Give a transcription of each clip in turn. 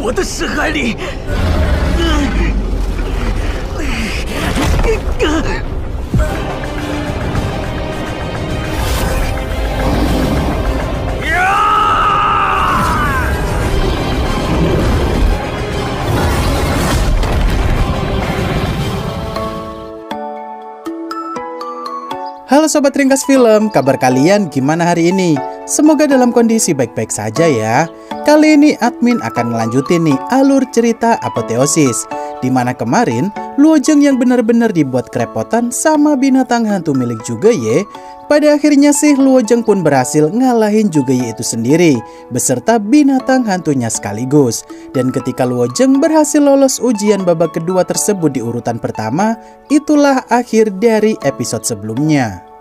我的识海里。Halo Sobat Ringkas Film, kabar kalian gimana hari ini? Semoga dalam kondisi baik-baik saja ya. Kali ini admin akan melanjutin nih alur cerita apoteosis di mana kemarin Luojeng yang benar-benar dibuat kerepotan sama binatang hantu milik juga ye pada akhirnya sih Luojeng pun berhasil ngalahin juga itu sendiri beserta binatang hantunya sekaligus. Dan ketika Luojeng berhasil lolos ujian babak kedua tersebut di urutan pertama, itulah akhir dari episode sebelumnya.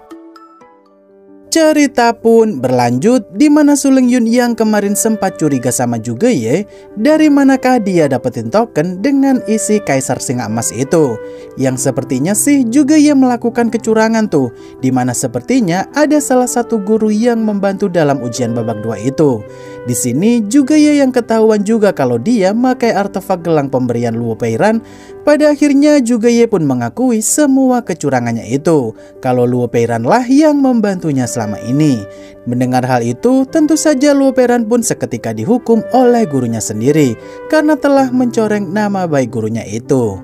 Cerita pun berlanjut di mana Suleng Yun yang kemarin sempat curiga sama juga ye, dari manakah dia dapetin token dengan isi Kaisar Singa Emas itu. Yang sepertinya sih juga ye melakukan kecurangan tuh, di mana sepertinya ada salah satu guru yang membantu dalam ujian babak dua itu. Di sini juga ye yang ketahuan juga kalau dia pakai artefak gelang pemberian Luo Peiran pada akhirnya juga Ye pun mengakui semua kecurangannya itu, kalau Luo Peiran lah yang membantunya selama ini. Mendengar hal itu, tentu saja Luo Peiran pun seketika dihukum oleh gurunya sendiri, karena telah mencoreng nama baik gurunya itu.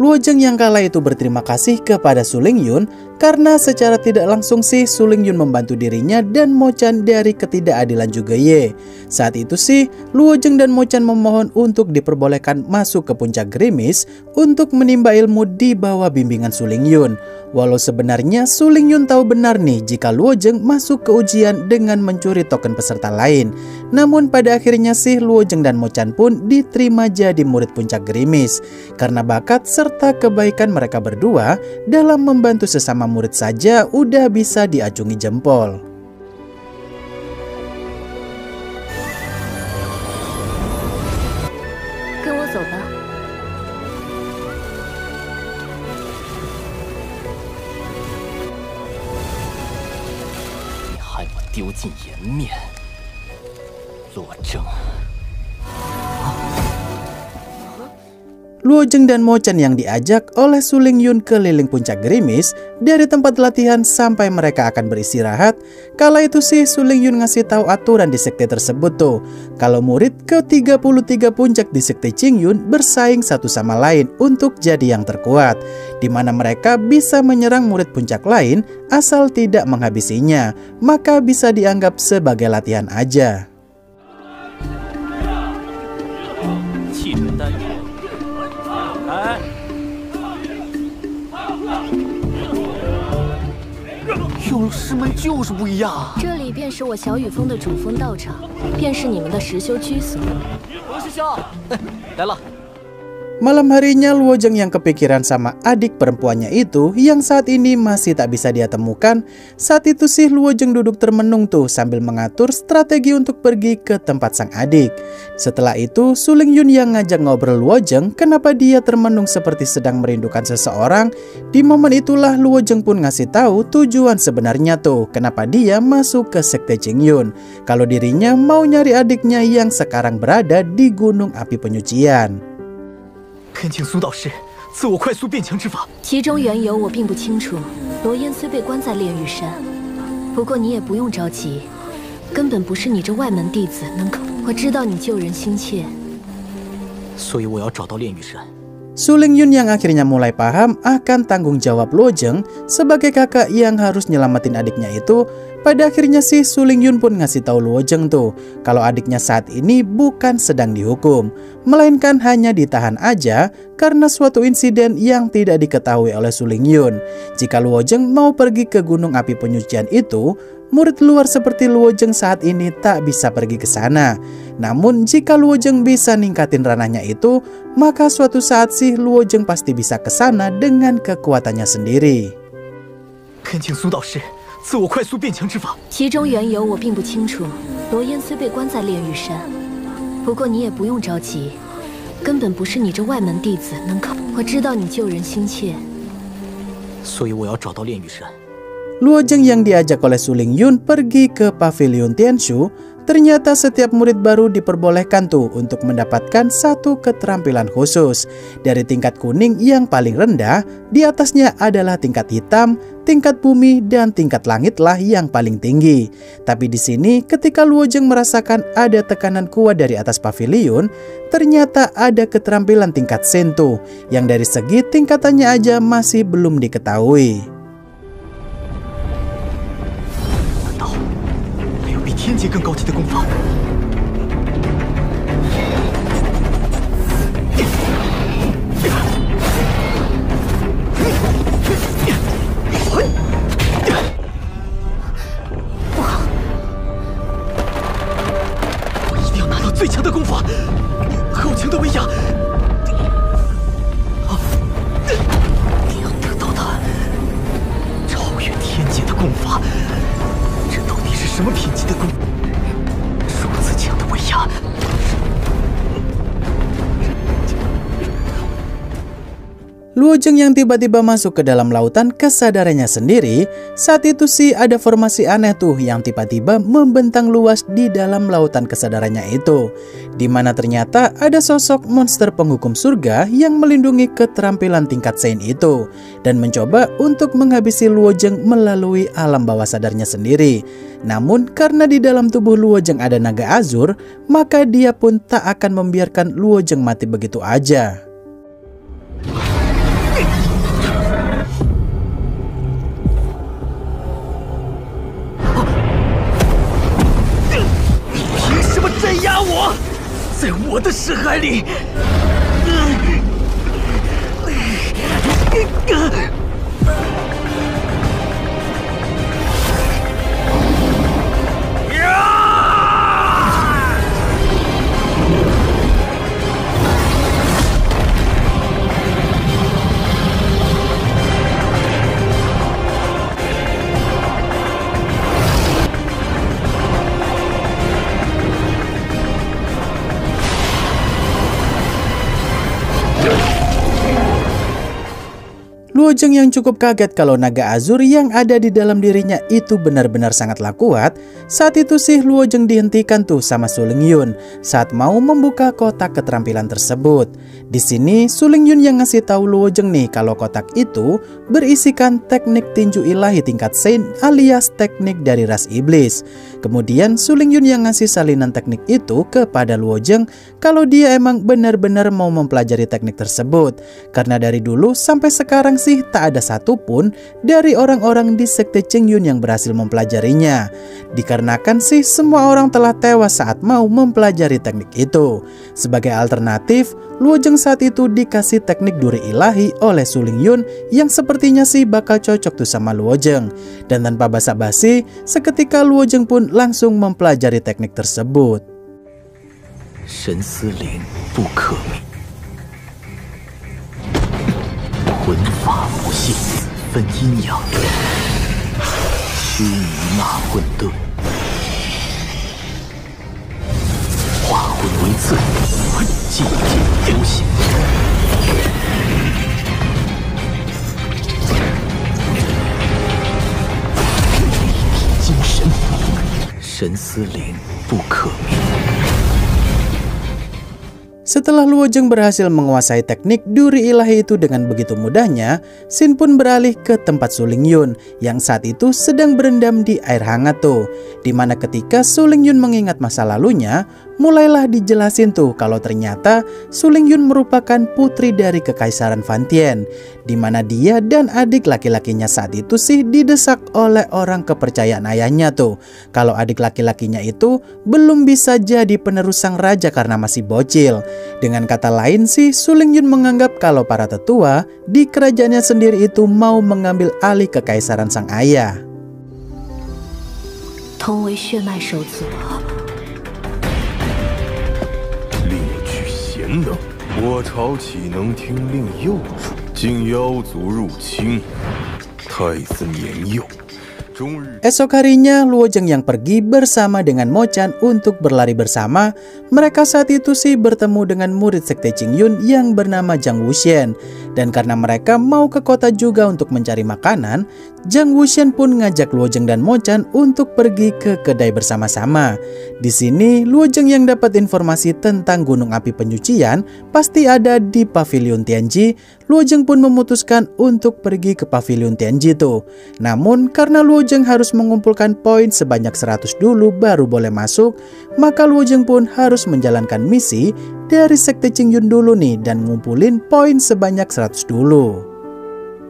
Luojeng yang kala itu berterima kasih kepada Suling Yun karena secara tidak langsung sih Suling Yun membantu dirinya dan Mochan dari ketidakadilan juga Ye. Saat itu sih Luojeng dan Mochan memohon untuk diperbolehkan masuk ke puncak gerimis untuk menimba ilmu di bawah bimbingan Suling Yun. Walau sebenarnya Suling Yun tahu benar nih jika Luojeng masuk ke ujian dengan mencuri token peserta lain. Namun pada akhirnya sih Luojeng dan Mochan pun diterima jadi murid puncak gerimis. Karena bakat serta kebaikan mereka berdua dalam membantu sesama murid saja udah bisa diacungi jempol. Ke Luojeng dan Mochan yang diajak oleh Suling Yun keliling puncak gerimis dari tempat latihan sampai mereka akan beristirahat. Kala itu sih Suling Yun ngasih tahu aturan di sekte tersebut tuh. Kalau murid ke 33 puncak di sekte Yun bersaing satu sama lain untuk jadi yang terkuat. Di mana mereka bisa menyerang murid puncak lain asal tidak menghabisinya. Maka bisa dianggap sebagai latihan aja. 勇士们就是不一样。这里便是我小雨峰的主峰道场，便是你们的实修居所。罗师兄，来了。Malam harinya Luojeng yang kepikiran sama adik perempuannya itu yang saat ini masih tak bisa dia temukan. Saat itu sih Luojeng duduk termenung tuh sambil mengatur strategi untuk pergi ke tempat sang adik. Setelah itu Suling Yun yang ngajak ngobrol Luojeng kenapa dia termenung seperti sedang merindukan seseorang. Di momen itulah Luojeng pun ngasih tahu tujuan sebenarnya tuh kenapa dia masuk ke Sekte Yun. Kalau dirinya mau nyari adiknya yang sekarang berada di Gunung Api Penyucian. 恳请苏导师赐我快速变强之法。其中缘由我并不清楚。罗烟虽被关在炼狱山，不过你也不用着急，根本不是你这外门弟子能够。我知道你救人心切，所以我要找到炼狱山。Suling Yun yang akhirnya mulai paham akan tanggung jawab Lojeng sebagai kakak yang harus nyelamatin adiknya itu. Pada akhirnya sih Suling Yun pun ngasih tahu Lojeng tuh kalau adiknya saat ini bukan sedang dihukum, melainkan hanya ditahan aja karena suatu insiden yang tidak diketahui oleh Suling Yun. Jika Luojeng mau pergi ke gunung api penyucian itu, murid luar seperti Luojeng saat ini tak bisa pergi ke sana. Namun jika Luojeng bisa ningkatin ranahnya itu, maka suatu saat sih Luojeng pasti bisa ke sana dengan kekuatannya sendiri. 恳请苏导师赐我快速变强之法。其中缘由我并不清楚。罗烟虽被关在炼狱山，不过你也不用着急，根本不是你这外门弟子能够。我知道你救人心切，所以我要找到炼狱山。Luojeng yang diajak oleh Suling Yun pergi ke pavilion Tianshu ternyata setiap murid baru diperbolehkan tuh untuk mendapatkan satu keterampilan khusus. Dari tingkat kuning yang paling rendah, di atasnya adalah tingkat hitam, tingkat bumi dan tingkat langitlah yang paling tinggi. Tapi di sini ketika Luojeng merasakan ada tekanan kuat dari atas pavilion, ternyata ada keterampilan tingkat sento yang dari segi tingkatannya aja masih belum diketahui. 天阶更高级的功法。我一定要拿到最强的功法，后强的威压。你要得到的超越天阶的功法。什么品级的功？如此强的威压！Luojeng yang tiba-tiba masuk ke dalam lautan kesadarannya sendiri, saat itu sih ada formasi aneh tuh yang tiba-tiba membentang luas di dalam lautan kesadarannya itu. Di mana ternyata ada sosok monster penghukum surga yang melindungi keterampilan tingkat Saint itu dan mencoba untuk menghabisi Luojeng melalui alam bawah sadarnya sendiri. Namun karena di dalam tubuh Luojeng ada naga azur, maka dia pun tak akan membiarkan Luojeng mati begitu aja. Gojeng yang cukup kaget kalau naga azur yang ada di dalam dirinya itu benar-benar sangatlah kuat. Saat itu sih Luojeng dihentikan tuh sama Suling Yun saat mau membuka kotak keterampilan tersebut. Di sini Suling Yun yang ngasih tahu Luojeng nih kalau kotak itu berisikan teknik tinju ilahi tingkat Saint alias teknik dari ras iblis. Kemudian Suling Yun yang ngasih salinan teknik itu kepada Luojeng kalau dia emang benar-benar mau mempelajari teknik tersebut. Karena dari dulu sampai sekarang sih masih tak ada satupun dari orang-orang di Sekte Chengyun yang berhasil mempelajarinya. Dikarenakan sih semua orang telah tewas saat mau mempelajari teknik itu. Sebagai alternatif, Luojeng saat itu dikasih teknik duri ilahi oleh Suling Yun yang sepertinya sih bakal cocok tuh sama Luojeng. Dan tanpa basa-basi, seketika Luojeng pun langsung mempelajari teknik tersebut. 神思灵不可名。 魂法不泄，分阴阳，虚拟那混沌，化魂为刺，寂静无形，精神，神思灵不可名。Setelah Luojeng berhasil menguasai teknik duri ilahi itu dengan begitu mudahnya, Sin pun beralih ke tempat Suling Yun yang saat itu sedang berendam di air hangat tuh. Di mana ketika Suling Yun mengingat masa lalunya, mulailah dijelasin tuh kalau ternyata Suling Yun merupakan putri dari Kekaisaran Fantien, di mana dia dan adik laki-lakinya saat itu sih didesak oleh orang kepercayaan ayahnya tuh. Kalau adik laki-lakinya itu belum bisa jadi penerus sang raja karena masih bocil. Dengan kata lain sih, Suling Yun menganggap kalau para tetua di kerajaannya sendiri itu mau mengambil alih kekaisaran sang ayah. Esok harinya, Luojeng yang pergi bersama dengan Mochan untuk berlari bersama. Mereka saat itu sih bertemu dengan murid sekte Qingyun yang bernama Zhang Wuxian. Dan karena mereka mau ke kota juga untuk mencari makanan, Jang Wuxian pun ngajak Luojeng dan Mochan untuk pergi ke kedai bersama-sama. Di sini, Luojeng yang dapat informasi tentang gunung api penyucian pasti ada di pavilion Tianji. Luojeng pun memutuskan untuk pergi ke pavilion Tianji itu. Namun, karena Luojeng harus mengumpulkan poin sebanyak 100 dulu baru boleh masuk, maka Luojeng pun harus menjalankan misi dari Sekte Qingyun dulu nih dan ngumpulin poin sebanyak 100 dulu.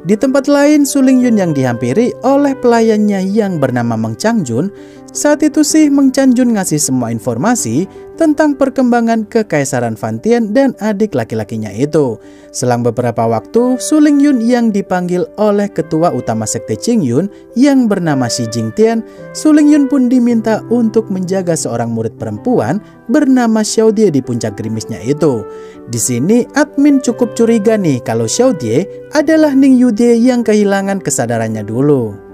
Di tempat lain, Suling Yun yang dihampiri oleh pelayannya yang bernama Meng Changjun. Saat itu sih Meng Changjun ngasih semua informasi tentang perkembangan kekaisaran Fantian dan adik laki-lakinya itu. Selang beberapa waktu, Suling Yun yang dipanggil oleh ketua utama sekte Qingyun yang bernama Xi Jingtian, Suling Yun pun diminta untuk menjaga seorang murid perempuan bernama Xiao Die di puncak gerimisnya itu. Di sini admin cukup curiga nih kalau Xiao Die adalah Ning Yudie yang kehilangan kesadarannya dulu.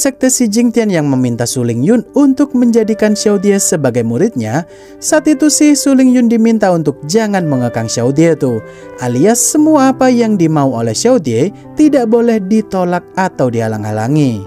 Sekte Xi Jingtian yang meminta Suling Yun untuk menjadikan Xiao Die sebagai muridnya, saat itu sih Suling Yun diminta untuk jangan mengekang Xiao Die tuh, alias semua apa yang dimau oleh Xiao Die tidak boleh ditolak atau dihalang-halangi.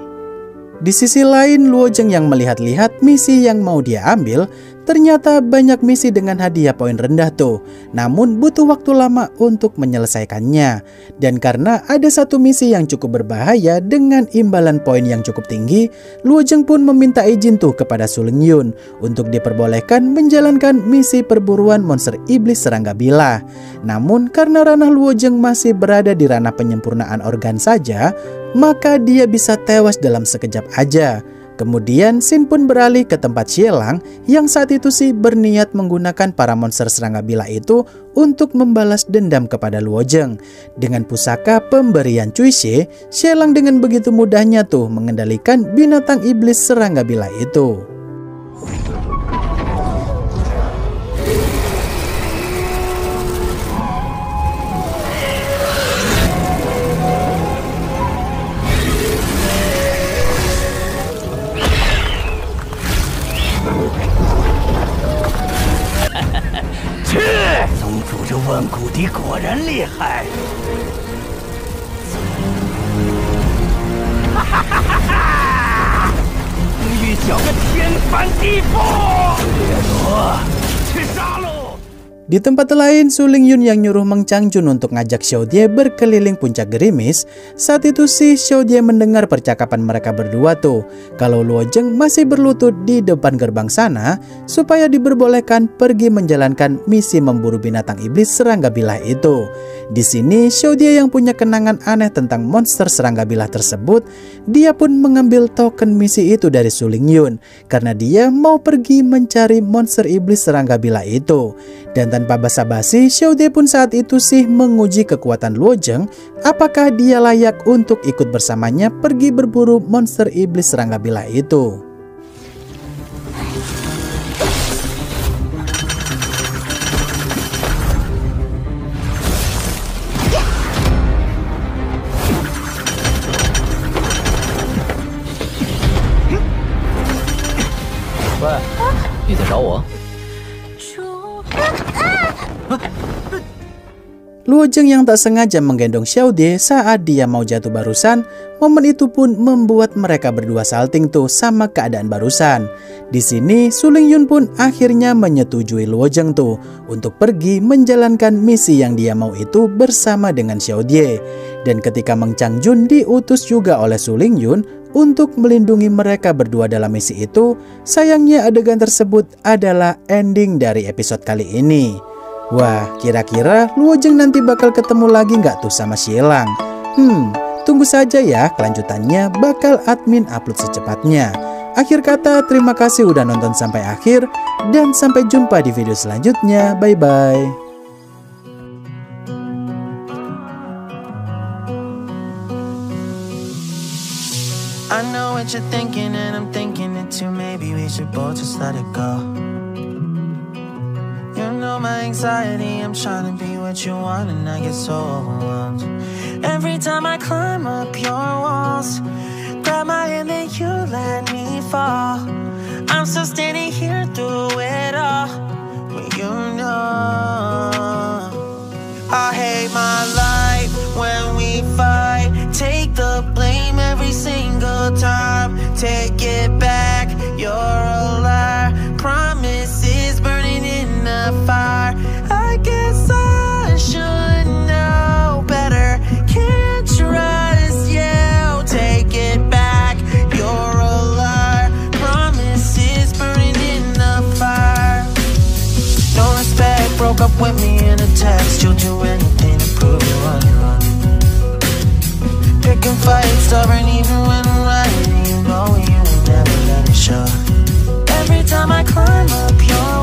Di sisi lain, Luo Zheng yang melihat-lihat misi yang mau dia ambil, Ternyata banyak misi dengan hadiah poin rendah tuh, namun butuh waktu lama untuk menyelesaikannya. Dan karena ada satu misi yang cukup berbahaya dengan imbalan poin yang cukup tinggi, Luo Zheng pun meminta izin tuh kepada Ling Yun untuk diperbolehkan menjalankan misi perburuan monster iblis serangga bilah. Namun karena ranah Luo Zheng masih berada di ranah penyempurnaan organ saja, maka dia bisa tewas dalam sekejap aja. Kemudian Sin pun beralih ke tempat Xielang yang saat itu sih berniat menggunakan para monster serangga bila itu untuk membalas dendam kepada Luo Zheng. Dengan pusaka pemberian Cui Xie, Xielang dengan begitu mudahnya tuh mengendalikan binatang iblis serangga bila itu. 厉害！Tempat lain, Suling Yun yang nyuruh Meng Changjun untuk ngajak Xiao Die berkeliling puncak gerimis. Saat itu sih Xiao Die mendengar percakapan mereka berdua tuh. Kalau Luo Zheng masih berlutut di depan gerbang sana supaya diperbolehkan pergi menjalankan misi memburu binatang iblis serangga bilah itu. Di sini Die yang punya kenangan aneh tentang monster serangga bilah tersebut, dia pun mengambil token misi itu dari Suling Yun karena dia mau pergi mencari monster iblis serangga bilah itu. Dan tanpa basa-basi, De pun saat itu sih menguji kekuatan Luo Zheng apakah dia layak untuk ikut bersamanya pergi berburu monster iblis serangga bila itu.？Luo Zheng yang tak sengaja menggendong Xiao Die saat dia mau jatuh barusan, momen itu pun membuat mereka berdua salting tuh sama keadaan barusan. Di sini, Suling Yun pun akhirnya menyetujui Luo Zheng tuh untuk pergi menjalankan misi yang dia mau itu bersama dengan Xiao Die. Dan ketika Meng Changjun diutus juga oleh Suling Yun untuk melindungi mereka berdua dalam misi itu, sayangnya adegan tersebut adalah ending dari episode kali ini. Wah, kira-kira Luojeng nanti bakal ketemu lagi nggak tuh sama Sielang? Hmm, tunggu saja ya kelanjutannya bakal admin upload secepatnya. Akhir kata, terima kasih udah nonton sampai akhir dan sampai jumpa di video selanjutnya. Bye-bye. my anxiety I'm trying to be what you want and I get so overwhelmed. Every time I climb up your walls Grab my hand and you let me fall. I'm still standing here through it all but you know. I hate my life when we fight. Take the blame every single time. Take it back. with me in a text. You'll do anything to prove you're on your own Picking fights, stubborn even when I'm right You know you never let it show. Every time I climb up your